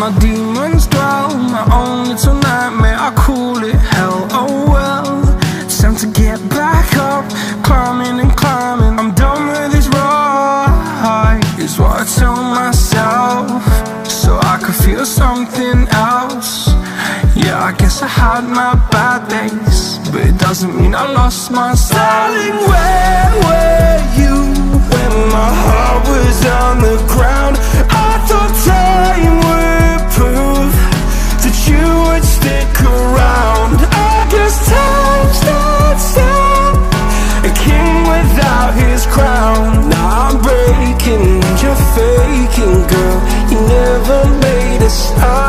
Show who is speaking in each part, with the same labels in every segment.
Speaker 1: my demons dwell My own little nightmare, I call it? Hell Oh well, it's time to get back up. Climbing and climbing, I'm done with this ride Is what I tell myself. So I could feel something else. Yeah, I guess I had my bad days But it doesn't mean I lost my Darling, where were you when my heart was on the ground? I thought stick around. I guess time stood still, a king without his crown. Now I'm breaking, you're faking, girl. You never made a sound.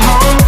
Speaker 1: home.